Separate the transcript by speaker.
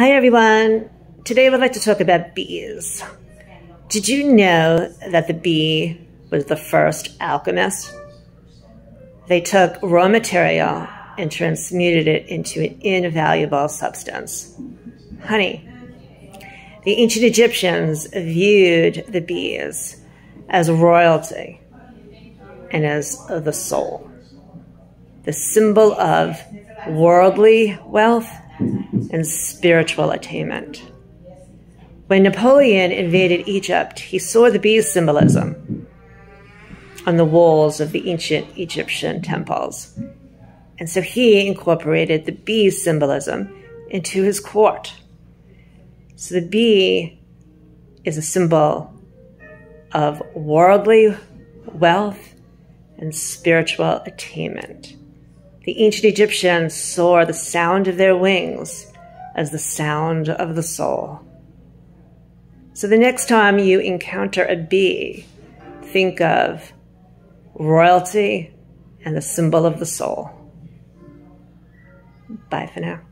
Speaker 1: Hi everyone. Today I would like to talk about bees. Did you know that the bee was the first alchemist? They took raw material and transmuted it into an invaluable substance, honey. The ancient Egyptians viewed the bees as royalty and as the soul, the symbol of worldly wealth and spiritual attainment. When Napoleon invaded Egypt, he saw the bee's symbolism on the walls of the ancient Egyptian temples. And so he incorporated the bee symbolism into his court. So the bee is a symbol of worldly wealth and spiritual attainment. The ancient Egyptians saw the sound of their wings as the sound of the soul. So the next time you encounter a bee, think of royalty and the symbol of the soul. Bye for now.